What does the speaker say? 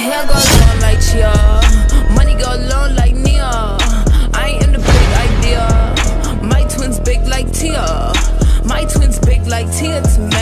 Hair go long like Chia, money go long like Nia. I am the big idea. My twins big like Tia. My twins big like Tia Tamera.